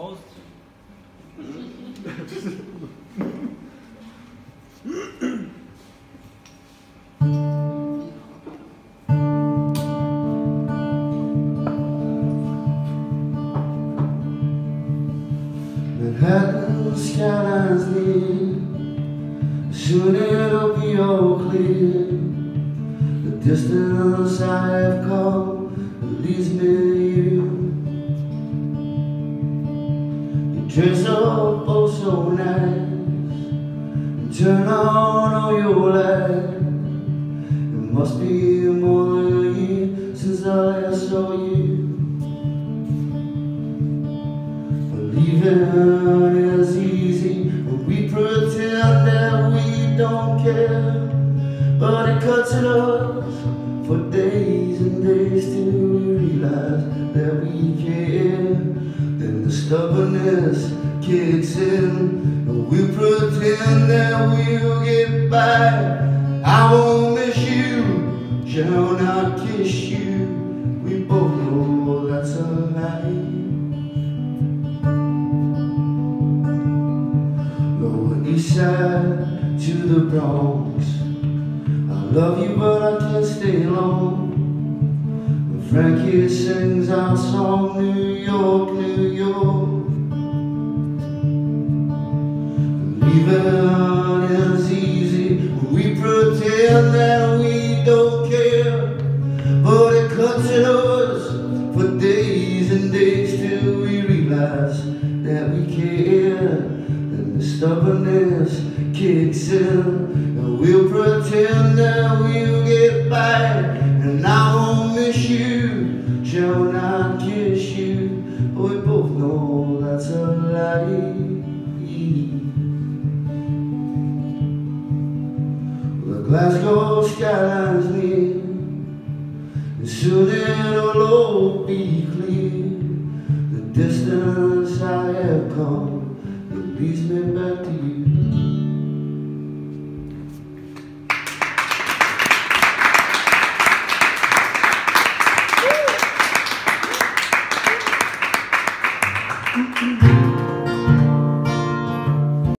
Ghost. Manhattan skyline's near. Soon it'll be all clear. The distance I have come leads me to You so nice Turn on all your lights It must be more than a year since I last saw you Believing is easy we pretend that we don't care. But it cuts at us for days and days till we realize that we care. Stubbornness kicks in and we pretend that we'll get by. I won't miss you, shall not kiss you. We both know that's a lie. Lower East Side to the Bronx. I love you, but I can't stay long. Frankie sings our song, New York, New Leaving is easy when we pretend that we don't care. But it cuts at us for days and days till we realize that we care. And the stubbornness kicks in, and we'll pretend that we'll get by. Glasgow skyline's near And soon it'll all be clear. The distance I have come That leads me back to you.